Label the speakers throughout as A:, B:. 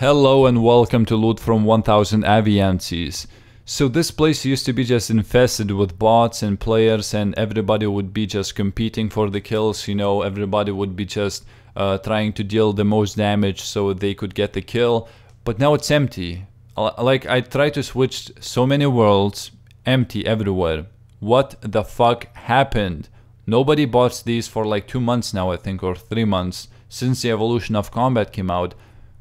A: Hello and welcome to Loot from 1000 Aviansies. So this place used to be just infested with bots and players and everybody would be just competing for the kills, you know, everybody would be just uh, trying to deal the most damage so they could get the kill. But now it's empty. Like I tried to switch so many worlds, empty everywhere. What the fuck happened? Nobody bought these for like two months now I think or three months since the evolution of combat came out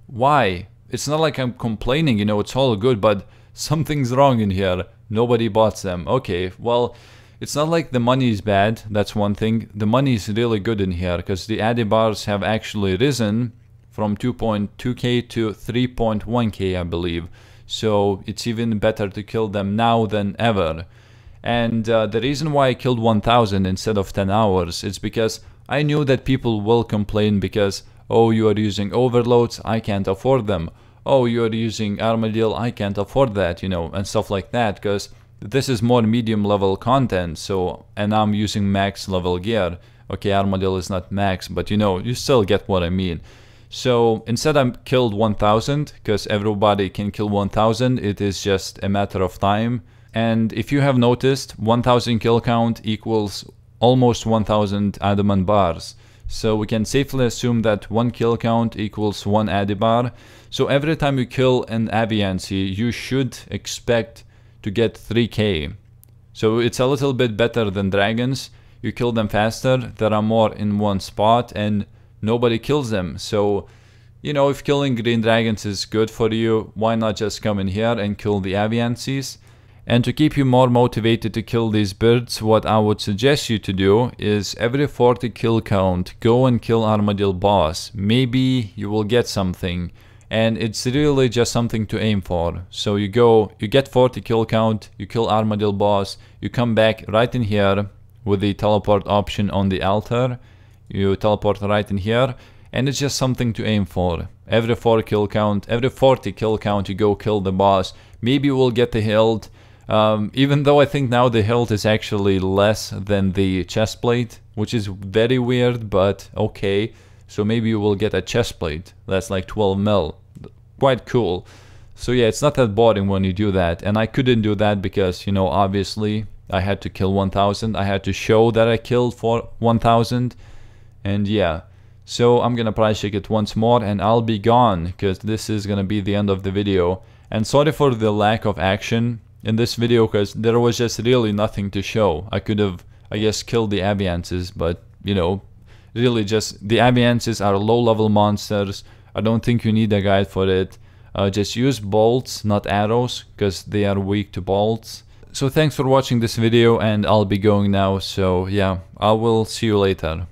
A: why? It's not like I'm complaining, you know, it's all good, but something's wrong in here. Nobody bought them. Okay, well, it's not like the money is bad, that's one thing. The money is really good in here, because the addy bars have actually risen from 2.2k to 3.1k, I believe. So it's even better to kill them now than ever. And uh, the reason why I killed 1000 instead of 10 hours is because I knew that people will complain because Oh, you are using overloads, I can't afford them. Oh, you are using Armadyl, I can't afford that, you know, and stuff like that, because this is more medium level content, so, and I'm using max level gear. Okay, Armadyl is not max, but you know, you still get what I mean. So instead I'm killed 1000, because everybody can kill 1000, it is just a matter of time. And if you have noticed, 1000 kill count equals almost 1000 adamant bars. So we can safely assume that one kill count equals one addy bar. So every time you kill an Aviansie, you should expect to get 3k. So it's a little bit better than dragons. You kill them faster, there are more in one spot and nobody kills them. So, you know, if killing green dragons is good for you, why not just come in here and kill the Aviansies? And to keep you more motivated to kill these birds, what I would suggest you to do is every 40 kill count, go and kill Armadyl boss. Maybe you will get something. And it's really just something to aim for. So you go, you get 40 kill count, you kill Armadyl boss, you come back right in here with the teleport option on the altar. You teleport right in here and it's just something to aim for. Every 4 kill count, every 40 kill count you go kill the boss. Maybe you will get the hilt, um, even though I think now the hilt is actually less than the chest plate, which is very weird, but okay. So maybe you will get a chest plate that's like 12 mil. Quite cool. So yeah, it's not that boring when you do that. And I couldn't do that because, you know, obviously I had to kill 1000. I had to show that I killed for 1000. And yeah. So I'm gonna price check it once more and I'll be gone because this is gonna be the end of the video. And sorry for the lack of action in this video because there was just really nothing to show. I could have, I guess, killed the Aviansies, but, you know, really just, the Aviansies are low-level monsters. I don't think you need a guide for it. Uh, just use bolts, not arrows, because they are weak to bolts. So thanks for watching this video and I'll be going now, so yeah, I will see you later.